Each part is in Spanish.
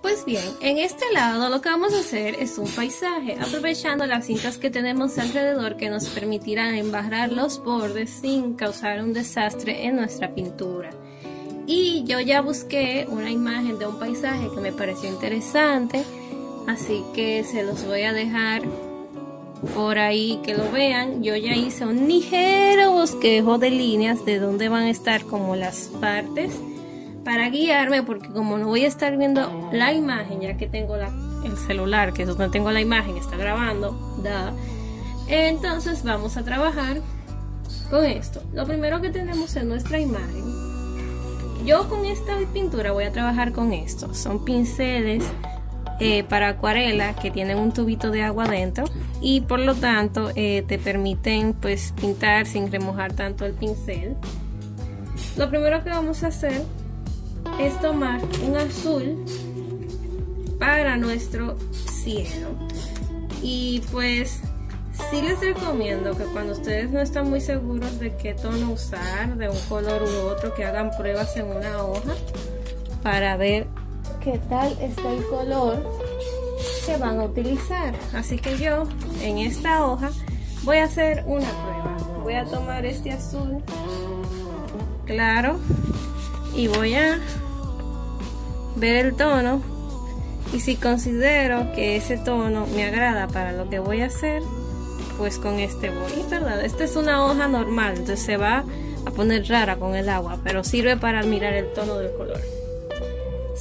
Pues bien, en este lado lo que vamos a hacer es un paisaje, aprovechando las cintas que tenemos alrededor que nos permitirán embarrar los bordes sin causar un desastre en nuestra pintura. Y yo ya busqué una imagen de un paisaje que me pareció interesante, así que se los voy a dejar por ahí que lo vean. Yo ya hice un ligero bosquejo de líneas de dónde van a estar como las partes para guiarme porque como no voy a estar viendo la imagen ya que tengo el celular que es donde tengo la imagen está grabando entonces vamos a trabajar con esto. Lo primero que tenemos en nuestra imagen. Yo con esta pintura voy a trabajar con esto. Son pinceles eh, para acuarela que tienen un tubito de agua dentro y por lo tanto eh, te permiten pues pintar sin remojar tanto el pincel. Lo primero que vamos a hacer es tomar un azul para nuestro cielo. Y pues sí les recomiendo que cuando ustedes no están muy seguros de qué tono usar, de un color u otro, que hagan pruebas en una hoja para ver qué tal está el color que van a utilizar. Así que yo en esta hoja voy a hacer una prueba. Voy a tomar este azul claro y voy a ver el tono. Y si considero que ese tono me agrada para lo que voy a hacer pues con este voy verdad esta es una hoja normal entonces se va a poner rara con el agua pero sirve para mirar el tono del color.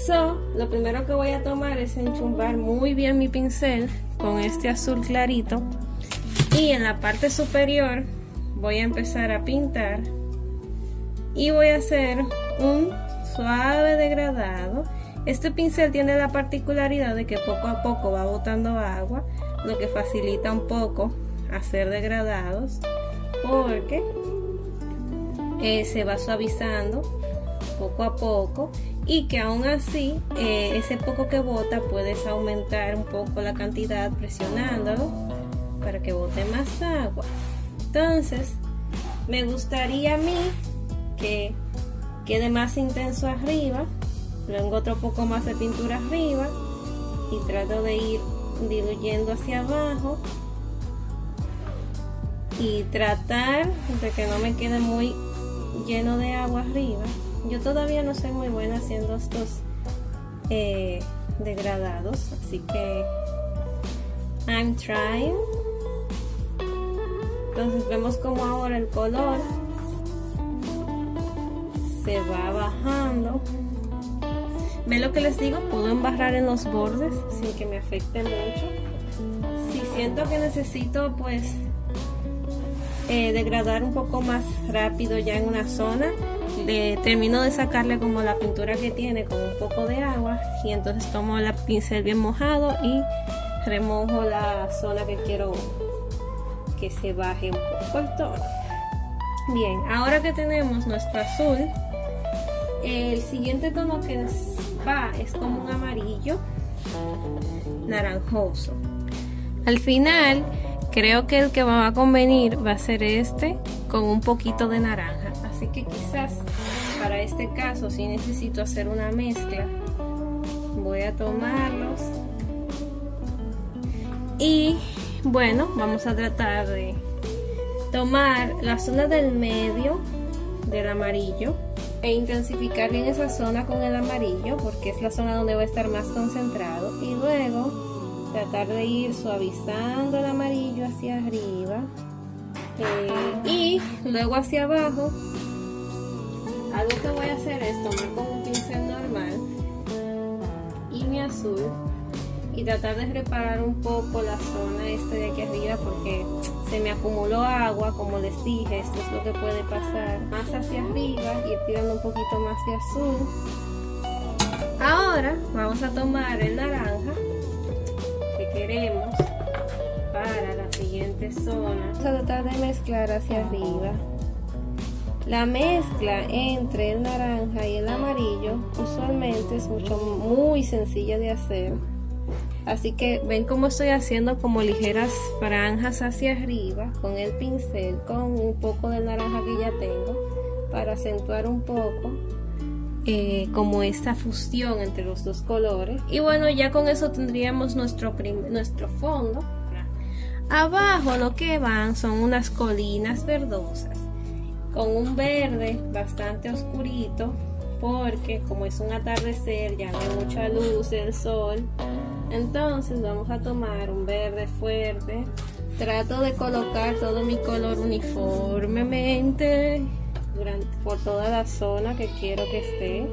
So lo primero que voy a tomar es enchumbar muy bien mi pincel con este azul clarito. Y en la parte superior voy a empezar a pintar. Y voy a hacer un suave degradado. Este pincel tiene la particularidad de que poco a poco va botando agua, lo que facilita un poco hacer degradados porque eh, se va suavizando poco a poco y que aún así eh, ese poco que bota puedes aumentar un poco la cantidad presionándolo para que bote más agua. Entonces me gustaría a mí que quede más intenso arriba luego otro poco más de pintura arriba y trato de ir diluyendo hacia abajo y tratar de que no me quede muy lleno de agua arriba. Yo todavía no soy muy buena haciendo estos eh, degradados así que I'm trying. Entonces vemos como ahora el color se va bajando ¿Ve lo que les digo? Puedo embarrar en los bordes sin que me afecte mucho. Si siento que necesito pues eh, degradar un poco más rápido ya en una zona, termino de sacarle como la pintura que tiene con un poco de agua y entonces tomo el pincel bien mojado y remojo la zona que quiero que se baje un poco el tono. Bien, ahora que tenemos nuestro azul, el siguiente tono que es como un amarillo naranjoso. Al final, creo que el que va a convenir va a ser este con un poquito de naranja. Así que quizás para este caso si necesito hacer una mezcla. Voy a tomarlos. Y bueno, vamos a tratar de tomar la zona del medio del amarillo e intensificar bien esa zona con el amarillo porque es la zona donde va a estar más concentrado y luego tratar de ir suavizando el amarillo hacia arriba eh, y luego hacia abajo. Algo que voy a hacer es tomar con un pincel normal y mi azul y tratar de reparar un poco la zona esta de aquí arriba porque se me acumuló agua como les dije esto es lo que puede pasar más hacia arriba y ir tirando un poquito más de azul. Ahora vamos a tomar el naranja que queremos para la siguiente zona. Vamos a tratar de mezclar hacia arriba. La mezcla entre el naranja y el amarillo usualmente es mucho muy sencilla de hacer Así que ven cómo estoy haciendo como ligeras franjas hacia arriba con el pincel, con un poco de naranja que ya tengo, para acentuar un poco eh, como esta fusión entre los dos colores. Y bueno, ya con eso tendríamos nuestro, nuestro fondo. Abajo lo que van son unas colinas verdosas con un verde bastante oscurito porque como es un atardecer ya no hay mucha luz del sol entonces vamos a tomar un verde fuerte. Trato de colocar todo mi color uniformemente por toda la zona que quiero que esté.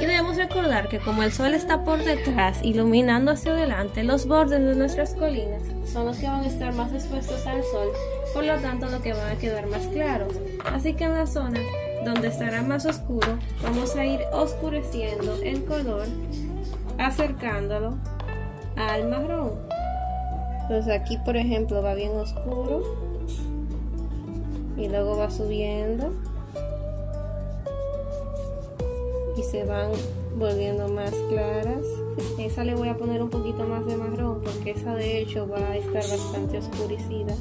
Y debemos recordar que como el sol está por detrás iluminando hacia adelante los bordes de nuestras colinas son los que van a estar más expuestos al sol. Por lo tanto lo que van a quedar más claros así que en la zona donde estará más oscuro vamos a ir oscureciendo el color acercándolo al marrón. Entonces aquí por ejemplo va bien oscuro y luego va subiendo y se van volviendo más claras. Esa le voy a poner un poquito más de marrón porque esa de hecho va a estar bastante oscurecida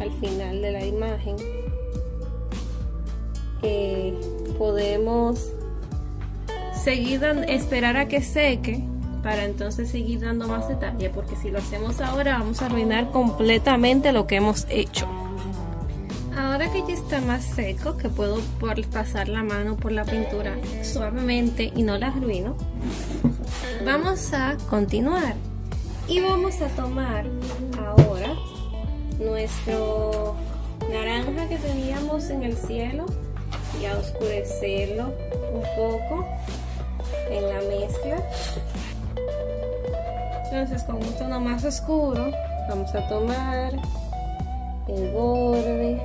al final de la imagen. Eh, podemos seguir esperar a que seque para entonces seguir dando más detalle porque si lo hacemos ahora vamos a arruinar completamente lo que hemos hecho. Ahora que ya está más seco que puedo pasar la mano por la pintura suavemente y no la arruino vamos a continuar. Y vamos a tomar ahora nuestro naranja que teníamos en el cielo y a oscurecerlo un poco en la mezcla. Entonces con un tono más oscuro vamos a tomar el borde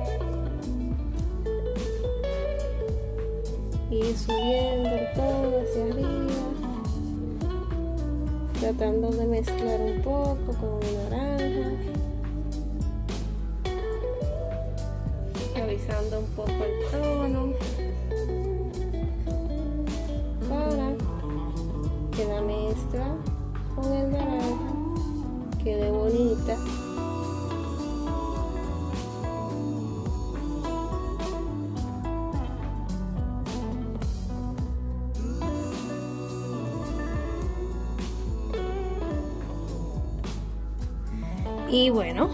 y subiendo todo hacia arriba tratando de mezclar un poco con el naranja suavizando un poco el tono la mezcla con el naranja quede bonita Y bueno,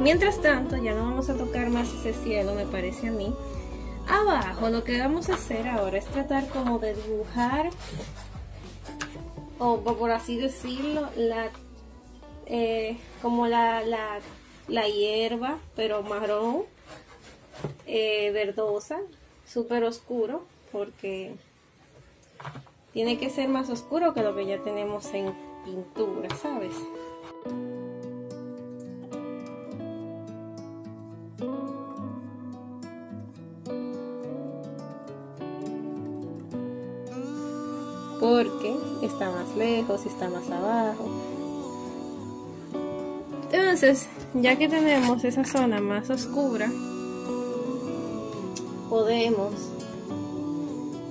mientras tanto, ya no vamos a tocar más ese cielo, me parece a mí. Abajo lo que vamos a hacer ahora es tratar como de dibujar, o por así decirlo, la eh, como la, la, hierba, pero marrón, eh, verdosa, súper oscuro, porque tiene que ser más oscuro que lo que ya tenemos en pintura, ¿sabes? Porque está más lejos está más abajo. Entonces, ya que tenemos esa zona más oscura, podemos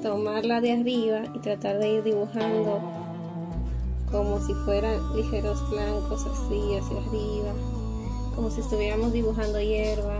tomarla de arriba y tratar de ir dibujando como si fueran ligeros flancos así hacia arriba, como si estuviéramos dibujando hierba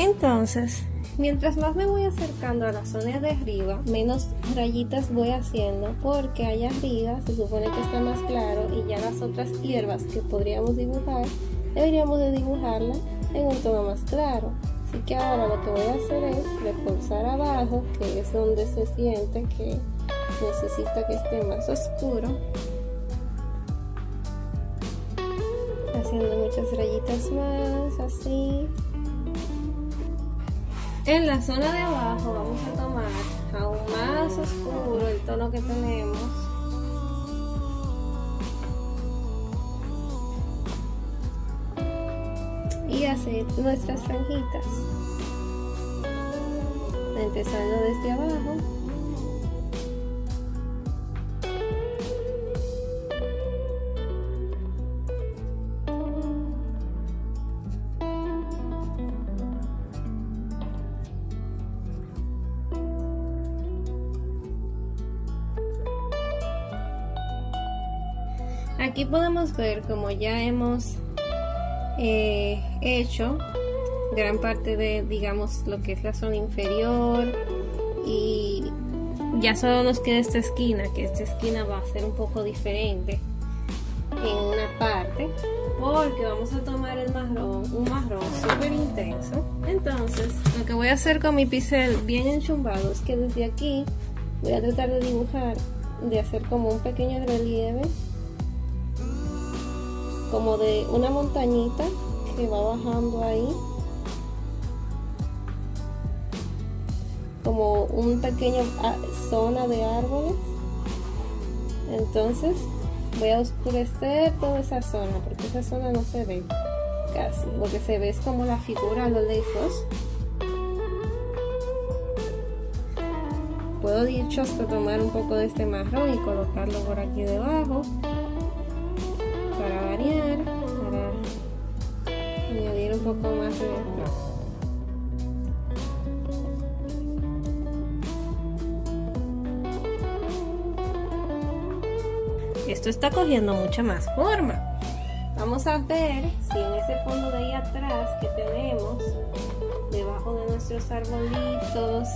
Entonces, mientras más me voy acercando a la zona de arriba, menos rayitas voy haciendo porque allá arriba se supone que está más claro y ya las otras hierbas que podríamos dibujar, deberíamos de dibujarla en un tono más claro. Así que ahora lo que voy a hacer es reforzar abajo, que es donde se siente que necesita que esté más oscuro. Haciendo muchas rayitas más, así. En la zona de abajo vamos a tomar aún más oscuro el tono que tenemos. Y hacer nuestras franjitas. Empezando desde abajo. Aquí podemos ver como ya hemos eh, hecho gran parte de digamos lo que es la zona inferior y ya solo nos queda esta esquina que esta esquina va a ser un poco diferente en una parte porque vamos a tomar el marrón un marrón súper intenso. Entonces lo que voy a hacer con mi pincel bien enchumbado es que desde aquí voy a tratar de dibujar de hacer como un pequeño relieve como de una montañita que va bajando ahí. Como un pequeño ah, zona de árboles. Entonces voy a oscurecer toda esa zona porque esa zona no se ve casi lo que se ve es como la figura a lo lejos. Puedo dicho hasta tomar un poco de este marrón y colocarlo por aquí debajo poco más de esto está cogiendo mucha más forma. Vamos a ver si en ese fondo de ahí atrás que tenemos, debajo de nuestros arbolitos,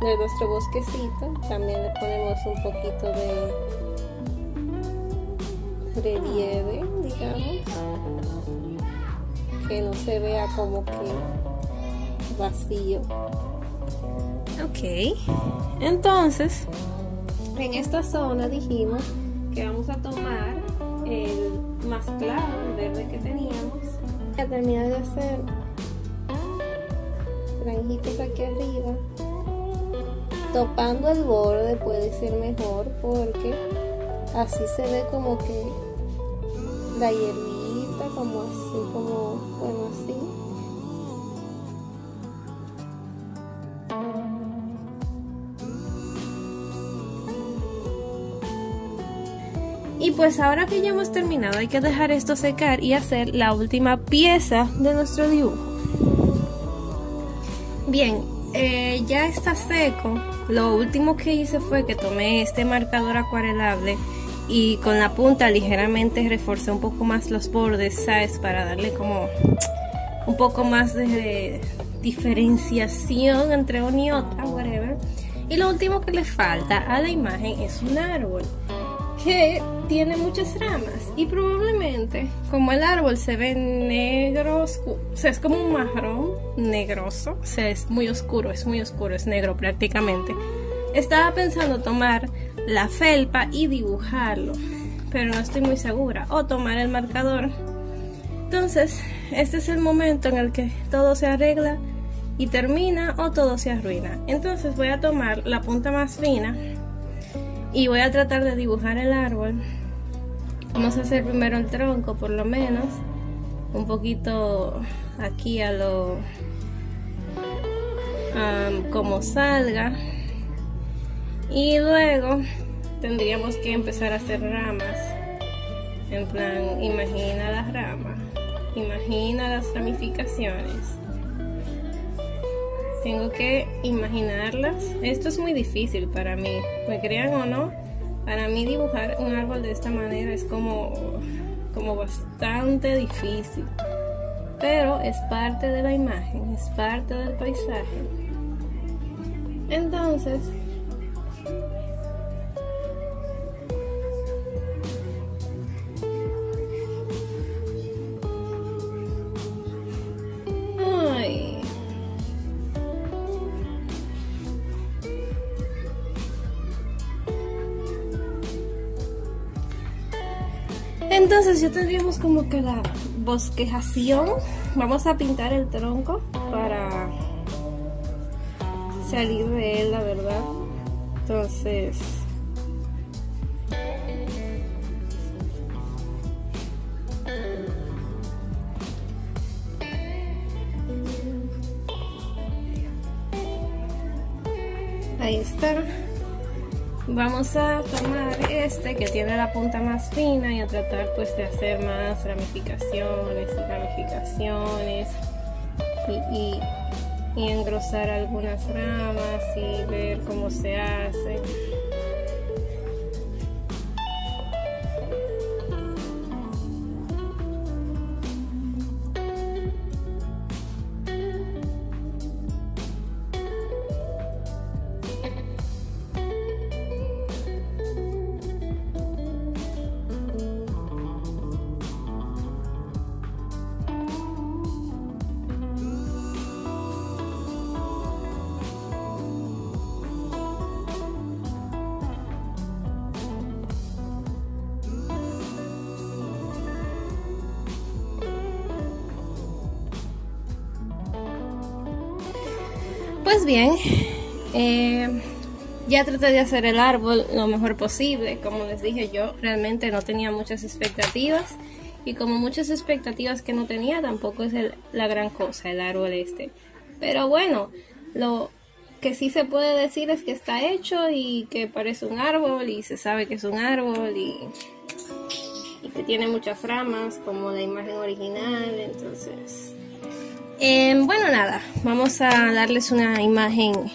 de nuestro bosquecito, también le ponemos un poquito de relieve, digamos, que no se vea como que vacío. Ok, entonces en esta zona dijimos que vamos a tomar el más claro, el verde que teníamos. A terminar de hacer franjitas aquí arriba, topando el borde puede ser mejor porque así se ve como que la hierbita, así, como, así. Y pues ahora que ya hemos terminado hay que dejar esto secar y hacer la última pieza de nuestro dibujo. Bien, eh, ya está seco. Lo último que hice fue que tomé este marcador acuarelable y con la punta ligeramente reforcé un poco más los bordes, ¿sabes? Para darle como un poco más de diferenciación entre una y otra, whatever. Y lo último que le falta a la imagen es un árbol que tiene muchas ramas y probablemente como el árbol se ve negro, o sea, es como un marrón negroso, o sea, es muy oscuro, es muy oscuro, es negro prácticamente. Estaba pensando tomar la felpa y dibujarlo, pero no estoy muy segura, o tomar el marcador. Entonces, este es el momento en el que todo se arregla y termina o todo se arruina. Entonces voy a tomar la punta más fina y voy a tratar de dibujar el árbol vamos a hacer primero el tronco por lo menos un poquito aquí a lo como salga y luego tendríamos que empezar a hacer ramas en plan imagina las ramas imagina las ramificaciones tengo que imaginarlas. Esto es muy difícil para mí, me crean o no. Para mí dibujar un árbol de esta manera es como, como bastante difícil. Pero es parte de la imagen, es parte del paisaje. Entonces, Entonces ya tendríamos como que la bosquejación. Vamos a pintar el tronco para salir de él, la verdad. Entonces... Ahí está vamos a tomar este que tiene la punta más fina y a tratar pues de hacer más ramificaciones y ramificaciones y, engrosar algunas ramas y ver cómo se hace Bien, eh, ya traté de hacer el árbol lo mejor posible. Como les dije yo, realmente no tenía muchas expectativas. Y como muchas expectativas que no tenía, tampoco es la gran cosa el árbol este. Pero bueno, lo que sí se puede decir es que está hecho y que parece un árbol y se sabe que es un árbol y, y que tiene muchas ramas como la imagen original. Entonces, eh, bueno, nada, vamos a darles una imagen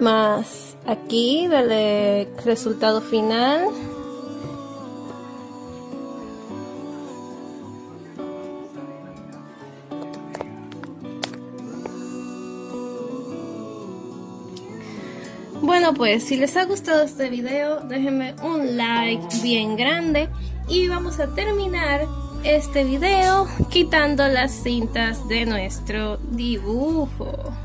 más aquí del resultado final. Bueno pues si les ha gustado este video déjenme un like bien grande y vamos a terminar este video quitando las cintas de nuestro dibujo.